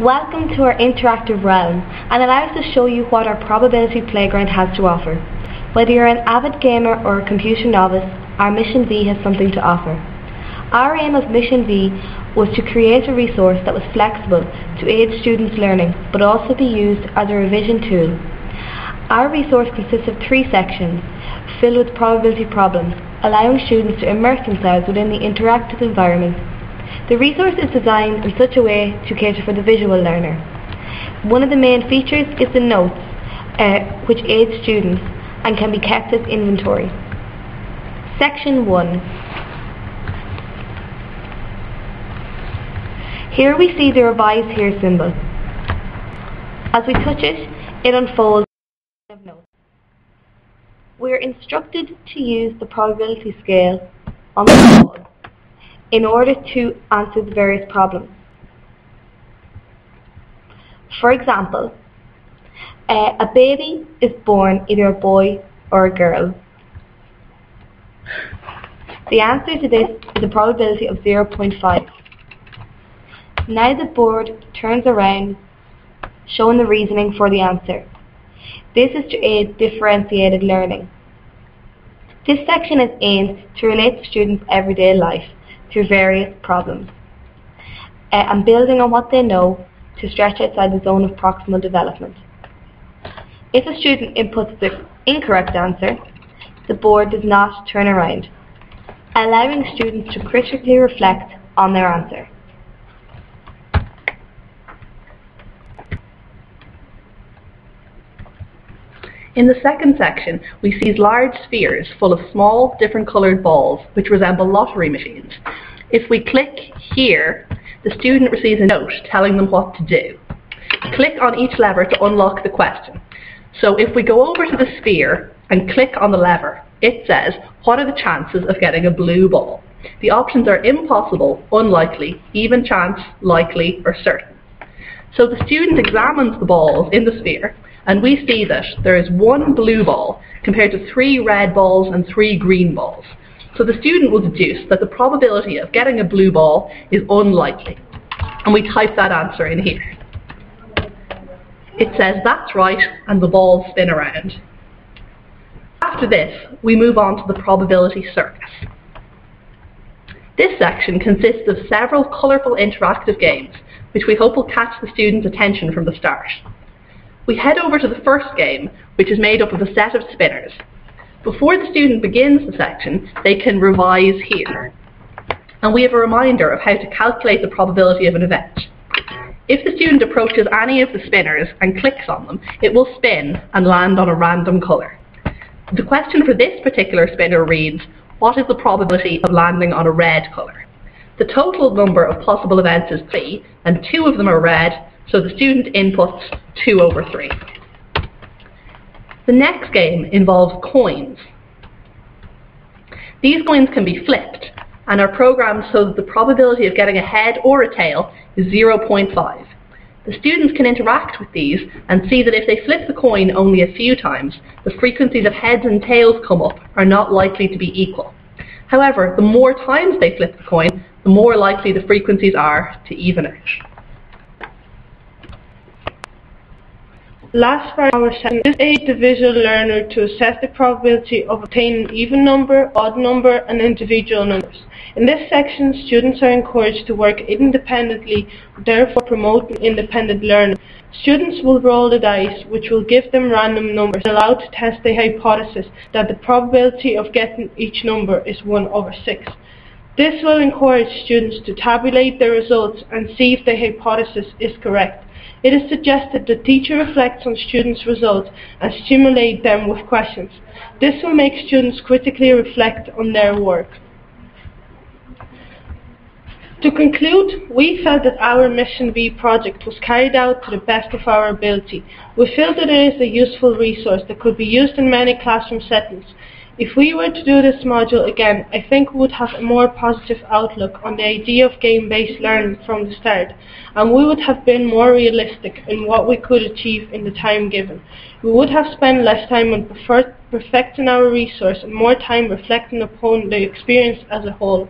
Welcome to our interactive realm and allow us to show you what our probability playground has to offer. Whether you're an avid gamer or a computer novice, our Mission V has something to offer. Our aim of Mission V was to create a resource that was flexible to aid students' learning but also be used as a revision tool. Our resource consists of three sections filled with probability problems, allowing students to immerse themselves within the interactive environment the resource is designed in such a way to cater for the visual learner. One of the main features is the notes, uh, which aid students and can be kept as inventory. Section 1. Here we see the revised here symbol. As we touch it, it unfolds We are instructed to use the probability scale on the board in order to answer the various problems. For example, uh, a baby is born either a boy or a girl. The answer to this is a probability of 0.5. Now the board turns around showing the reasoning for the answer. This is to aid differentiated learning. This section is aimed to relate to students' everyday life through various problems uh, and building on what they know to stretch outside the zone of proximal development. If a student inputs the incorrect answer, the board does not turn around, allowing students to critically reflect on their answer. In the second section, we see large spheres full of small, different coloured balls, which resemble lottery machines. If we click here, the student receives a note telling them what to do. Click on each lever to unlock the question. So if we go over to the sphere and click on the lever, it says, what are the chances of getting a blue ball? The options are impossible, unlikely, even chance, likely, or certain. So the student examines the balls in the sphere and we see that there is one blue ball compared to three red balls and three green balls. So the student will deduce that the probability of getting a blue ball is unlikely. And we type that answer in here. It says that's right and the balls spin around. After this, we move on to the probability circus. This section consists of several colourful interactive games, which we hope will catch the student's attention from the start. We head over to the first game, which is made up of a set of spinners. Before the student begins the section, they can revise here. And we have a reminder of how to calculate the probability of an event. If the student approaches any of the spinners and clicks on them, it will spin and land on a random colour. The question for this particular spinner reads, what is the probability of landing on a red colour? The total number of possible events is 3, and two of them are red, so the student inputs 2 over 3. The next game involves coins. These coins can be flipped and are programmed so that the probability of getting a head or a tail is 0.5. The students can interact with these and see that if they flip the coin only a few times, the frequencies of heads and tails come up are not likely to be equal. However, the more times they flip the coin, the more likely the frequencies are to even out. Last part our session is aid the visual learner to assess the probability of obtaining even number, odd number and individual numbers. In this section, students are encouraged to work independently, therefore promoting independent learning. Students will roll the dice, which will give them random numbers, allowed to test the hypothesis that the probability of getting each number is 1 over 6. This will encourage students to tabulate their results and see if the hypothesis is correct. It is suggested the teacher reflects on students' results and stimulate them with questions. This will make students critically reflect on their work. To conclude, we felt that our Mission V project was carried out to the best of our ability. We feel that it is a useful resource that could be used in many classroom settings. If we were to do this module again, I think we would have a more positive outlook on the idea of game-based learning from the start, and we would have been more realistic in what we could achieve in the time given. We would have spent less time on perfecting our resource and more time reflecting upon the experience as a whole.